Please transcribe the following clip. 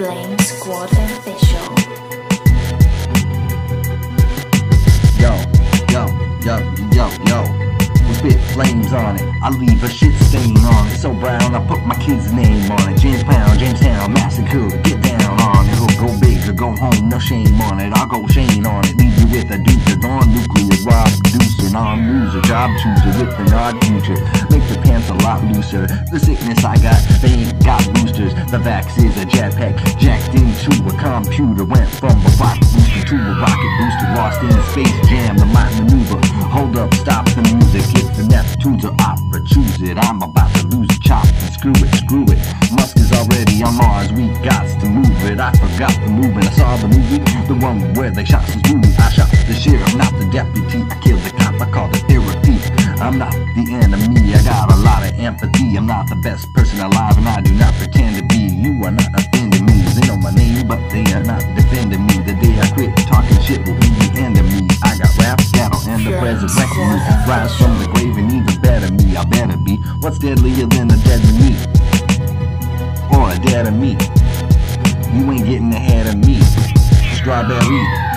Squad Official. Yo, yo, yo, yo, yo. We spit flames on it. I leave a shit stain on it. So brown, I put my kid's name on it. James Pound, Jamestown, Massacre. Get down on it. Go big or go home, no shame on it. I'll go Shane on it. Leave you with a producer, non-loser, job chooser with an odd future. Make the pants a lot looser. The sickness I got, they ain't got boosters. The vax is a jetpack jacked into a computer. Went from a rocket booster to a rocket booster. Lost in a space jam, the mind maneuver. Hold up, stop the music. If the Neptunes or opera, choose it. I'm about to lose a chop and screw it, screw it. Musk is already on Mars, we got to move it. I forgot the movement, I saw the movie, the one where they shot some movie. I shot the sheriff, not the best person alive, and I do not pretend to be. You are not offending me. They know my name, but they are not defending me. The day I quit talking shit will be the end of me. I got rap, battle, and the resurrection. Rise from the grave and even better me. I better be. What's deadlier than a dead meat? Or a dead of me? You ain't getting ahead of me. Strawberry.